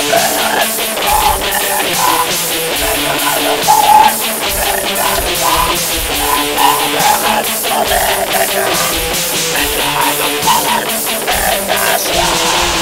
Not a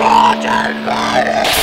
Boden, Boden.